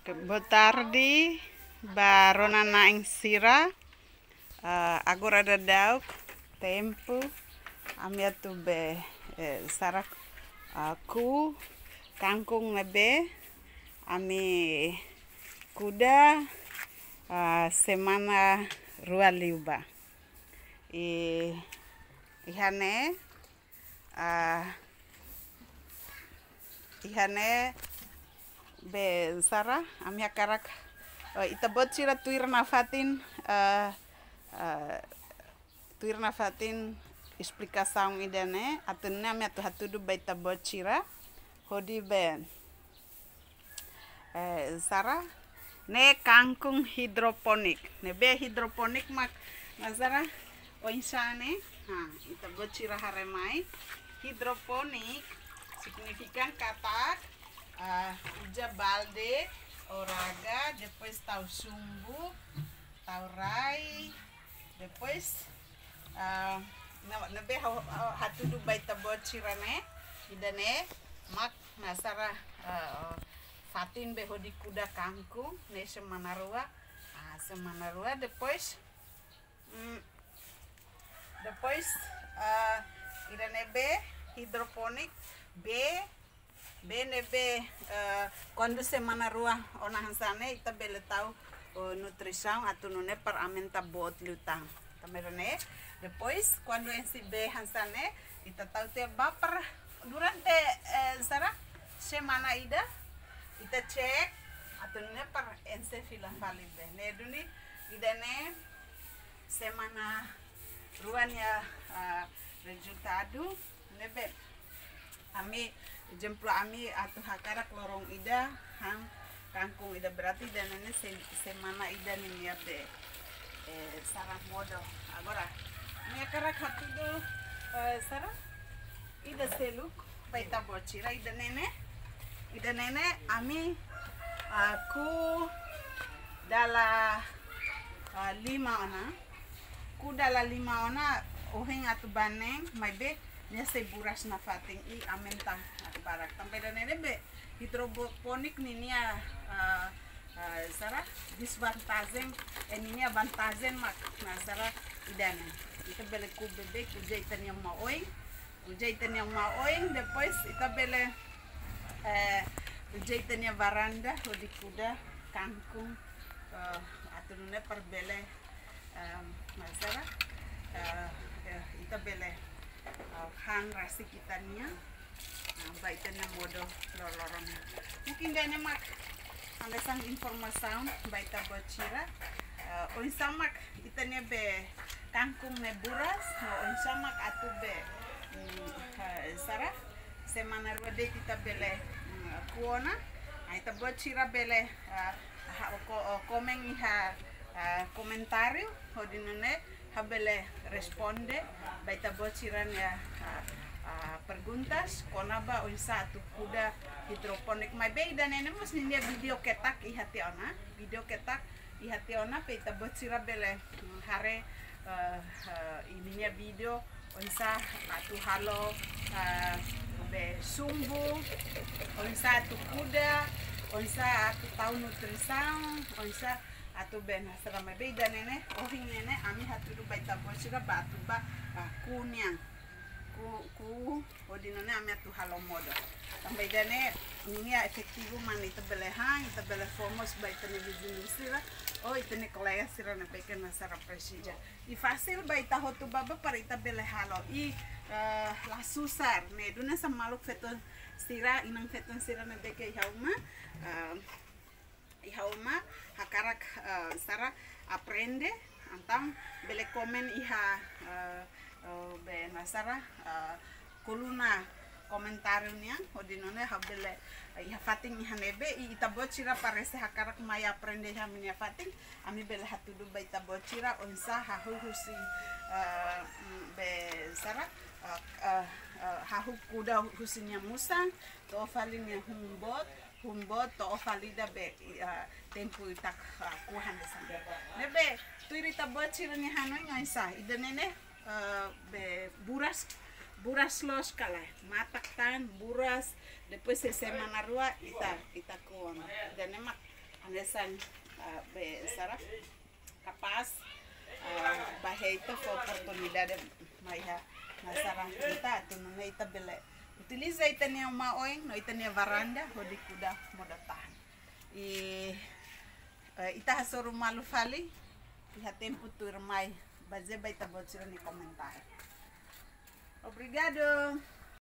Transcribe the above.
Boa tarde, barona naing sira. Uh, agora da dauk tempo ami atu be eh, sarak aku kangkung nebe ami kuda uh, semana rua liuba. I ihane uh, ihane be Sara ami akarak uh, itabot sira tuir na fatin uh, tuir na fatin explicação idane atune ami atu hatudu ba itabot sira hodi be Sara ne kangkung hidroponik. Ne be hidroponik mak Nazara oinsane ha itabot sira haremai hidroponik significa katak uh, uja balde, oraga, depois chumbo, tá o rai, depois na na be hatudu baita bocirane idane mak nasara uh, fatin be hodi kuda kangkung ne semanarua ah semanarua depois mm, depois uh, idane be hidroponik be bene be uh, quando semana rua ona hansane ita bele tau uh, nutrição atunune per amenta bot lutang tamerane depois quando ensi be hansane ita tau te baper durante sara semana ida ita cek atunune per ense fila fali be. Ne duni ida ne semana ruanya uh, resultado nebe ami jemplo ami atau hakarak lorong ida hang kangkung ida berarti dan ini se, semana ida nih ya de eh, sarang modo agora ini hakarak hatu do eh, sarang ida seluk paita bocira ida nene. Ida nene ami aku dala uh, lima ona. Ku dala lima ona oheng atu baneng mai be nya se buras na fating i amenta barak. Tampe dan nene be hidroponik ninia uh, uh, sara disvantagen eninia vantagen mak. Na sara idane ita bele ku bebe ku jaitan yang maoing ku jaitan yang maoing depois ita bele eh ku jaitan yang varanda hodi kuda kangkung uh, atunune per bele um, masara uh, uh, hang rasi kitanya uh, baitanya modo lorong mungkin gak mak anda sang informasi baita bocira uh, on samak itanya be kangkung ne buras no on samak atu be um, uh, sara semana ruade kita bele um, kuona ita bocira bele uh, ko, komen iha uh, hodinune habele responde baita bociran ya uh, perguntas konaba un satu kuda hidroponik. Mai be dan ene mus ni video ketak i hati ona video ketak i hati ona baita bocira bele hare uh, ininya video unsa atu halo uh, be sumbu unsa atu kuda unsa atu tahu nutrição unsa atu ben sarama be dan nene ohing nene ami hatu du baita bosira batu ba kunyang. Ku ku odinane ami atu halo modo tambay dane ini efektivo man ita bele hang ita bele fomos baita ne vizinho sira o ita ne kolega sira na peke na sara presija i fácil baita hotu baba para ita bele halo. I uh, la susar ne dune sa maluk feto sira inang feto sira na beke hauma uh, hakarak uh, sara aprende antam bele komen iha uh, uh, be nasara uh, kuluna komentarnya hodinone habele iha fating iha nebe i itabocira parese hakarak maya aprende iha minya fating ami bele hatudu ba itabocira onsa hahuhusi uh, be sara uh, uh, uh, husinya musang to falinya humbot humbot to ofalida be tempo itak uh, kuhan desan nebe tuirita bocira ni hanoy ngaisa idanene uh, be buras buras los kala. Matak tan buras depois se semana rua ita ita kuon. Dane mak Anesan uh, be sara uh, bahaya itu oportunidade maiha nasara kita tu na ita bele utiliza ita ni maoeng no ita ni varanda hodi kuda modatan e uh, ita hasoro malu fali iha tempo tu mai baze baita botiro ni comentário obrigado